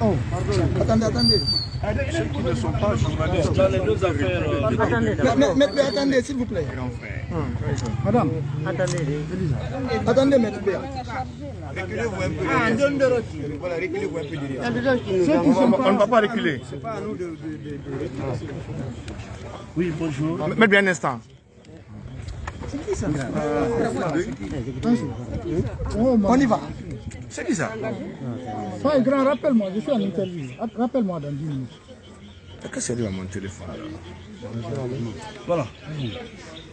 Oh, attendez, attendez. Ceux qui ne sont pas journalistes. Dans les deux affaires. euh, Attendez, attendez, s'il vous plaît. Madame, attendez. attendez, maître Béa. Reculez-vous un peu derrière. Voilà, reculez-vous un peu derrière. Il y a des gens qui nous Ceux qui ont- sont On ne va pas reculer. Oui, bonjour. Mais bien un instant. On y va. C'est qui ça? Sois grand, rappelle-moi, je suis en interview. Rappelle-moi dans 10 minutes. Qu'est-ce que c'est lui à mon téléphone là? Voilà.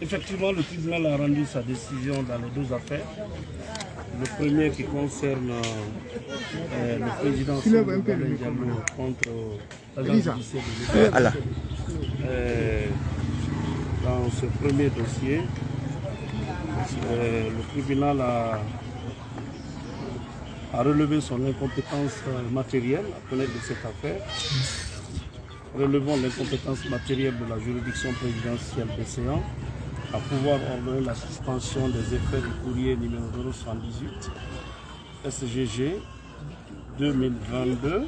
Effectivement, le tribunal a rendu sa décision dans les deux affaires. Le premier qui concerne euh, le président contre l'agent de l'État. Allah. Euh, dans ce premier dossier, euh, le tribunal a, a relevé son incompétence euh, matérielle à connaître de cette affaire, relevant l'incompétence matérielle de la juridiction présidentielle BCA à pouvoir ordonner la suspension des effets du courrier numéro 078 SGG 2022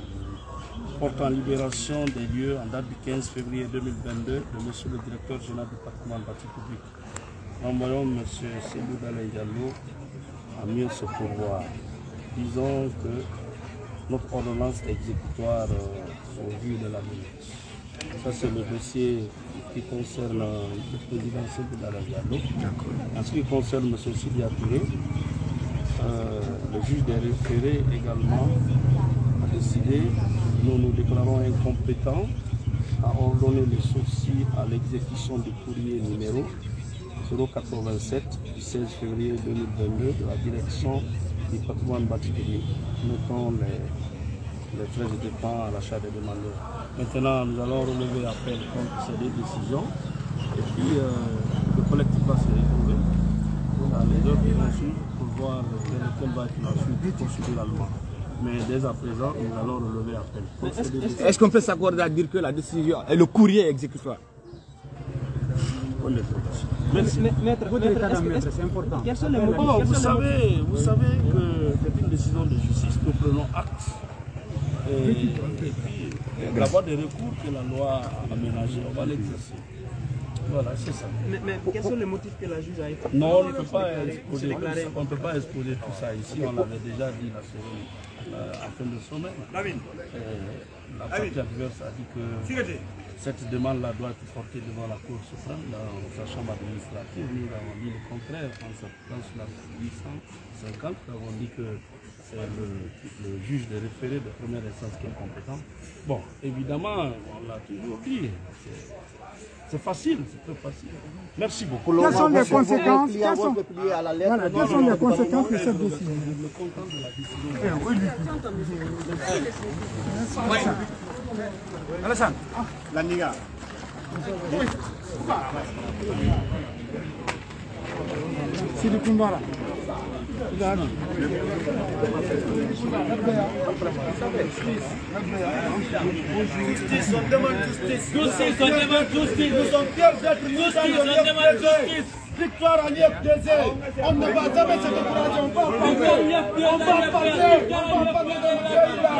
portant libération des lieux en date du 15 février 2022 de Monsieur le directeur général du patrimoine bâti public. Envoyons M. Dalai Diallo à mieux se pourvoir. Disons que notre ordonnance exécutoire euh, au vu de la. Ça, c'est le dossier qui concerne euh, le président Dalai Diallo. En ce qui concerne M. Sidi Touré, euh, le juge des référés également a décidé, nous nous déclarons incompétents à ordonner les sourcils à l'exécution du courrier numéro 087 du 16 février 2022 de la direction du patrimoine public. Notons les, les frais de dépens à l'achat des demandeurs. Maintenant, nous allons relever appel contre ces deux décisions et puis euh, le collectif va se retrouver dans les heures qui vont suivre pour voir quelle, va être la suite. Mais dès à présent, nous allons relever appel. Est-ce qu'on peut s'accorder à dire que la décision et le courrier est exécutoire? Merci. Maître, quels sont les Oh, quels vous savez, vous savez que c'est une décision de justice, nous prenons acte. Et, et puis, la voie de recours que la loi a aménagée, on va l'exercer. Voilà, c'est ça. Mais, mais quels sont les motifs que la juge a été Non, on ne peut pas se exposer, déclarer. on ne peut pas exposer tout ça ici, on l'avait déjà dit la semaine, à fin de semaine. Euh, la partie adverse a dit que cette demande-là doit être portée devant la Cour suprême, dans sa chambre administrative. Nous avons dit le contraire en s'appuyant sur l'article 850. Nous avons dit que c'est le, le juge de référé de première instance qui est compétent. Bon, évidemment, on l'a toujours dit. c'est- C'est facile, c'est très facile. Merci beaucoup. Quelles sont les conséquences? quelles sont, les conséquences de cette décision? Le content de la décision. Alassane. La Niga. Sidi Koumbara. Justice, on demande justice. Justice, on demande justice. Nous sommes fiers d'être justice, on demande justice. Victoire à l'IFDZ. On ne va jamais se décourager. On va parler. On va parler. On va parler de notre pays là.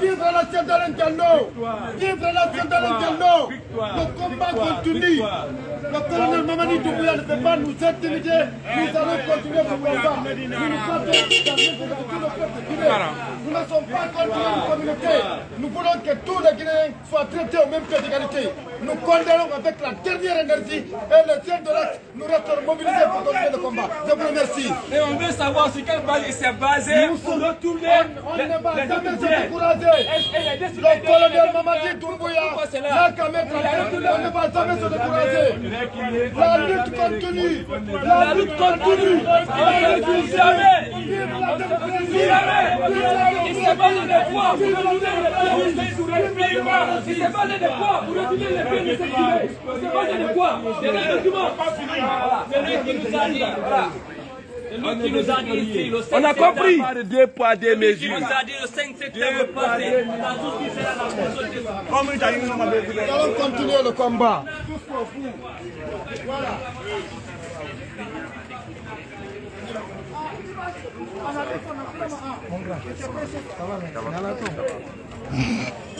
Vive la chef d'Alain Diallo. Vive la chef d'Alain Diallo. Le combat continue. Le colonel Mamani Doumbouya ne peut pas nous intimider. Nous allons continuer ce combat. Nous ne partons pas dans le peuple guinéen. Nous ne sommes pas contre une communauté. Nous voulons que tous les Guinéens soient traités au même pied d'égalité. Nous condamnons avec la dernière énergie et le chef de l'acte, nous restons mobilisés pour continuer le combat. Je vous remercie. Et on veut savoir sur quelle base il s'est basé pour retourner On les- ne va jamais se décourager. Le colonel Mamadi Doumbouya n'a qu'à mettre la tête. On ne va jamais se décourager. La lutte continue. La lutte continue. Continue. Jamais Il s'est des pour retourner les pays Il s'est des pour retourner les pays. Il s'est basé des poids. C'est le document. Voilà. C'est lui qui nous a dit. Voilà. C'est lui qui nous a dit ici. le 5 On a compris. Deux poids, deux Qui mesures. nous a dit le 5 septembre passé. La justice est là, la consultation. Nous allons continuer le combat.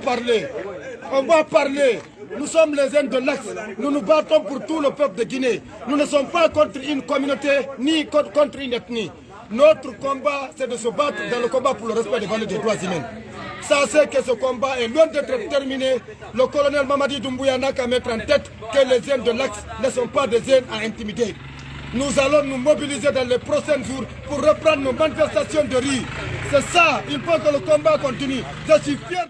parler. On va parler. Nous sommes les jeunes de l'Axe. Nous nous battons pour tout le peuple de Guinée. Nous ne sommes pas contre une communauté ni contre une ethnie. Notre combat, c'est de se battre dans le combat pour le respect des valeurs des droits humains. Sachez que ce combat est loin d'être terminé. Le colonel Mamadi Doumbouya n'a qu'à mettre en tête que les jeunes de l'Axe ne sont pas des jeunes à intimider. Nous allons nous mobiliser dans les prochains jours pour reprendre nos manifestations de rue. C'est ça, il faut que le combat continue. Je suis fier.